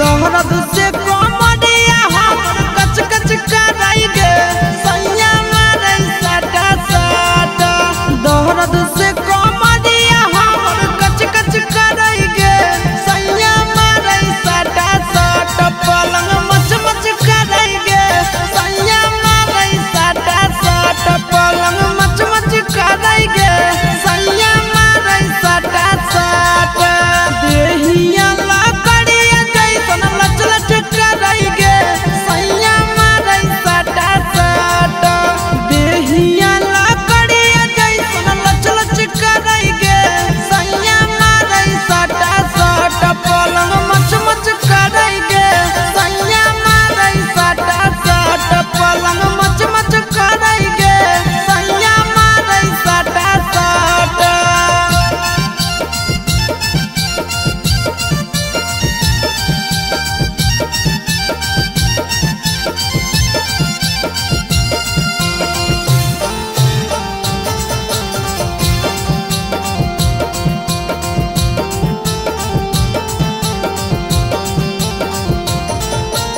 दौलत से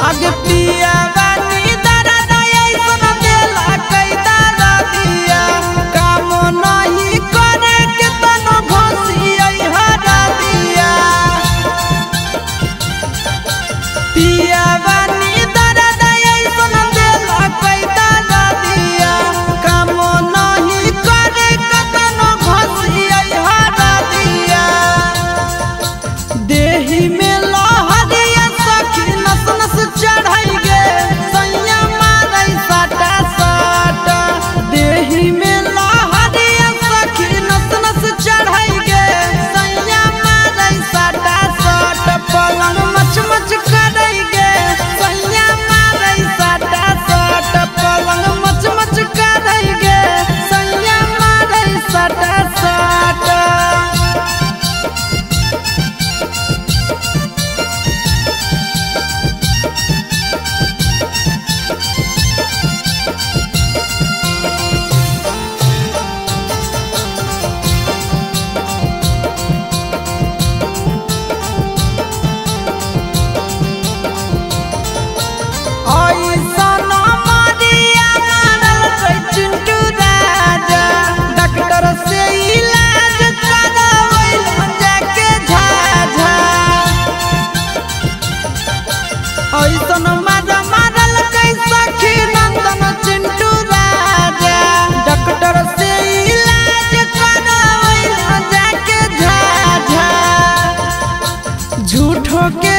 I'll get. porque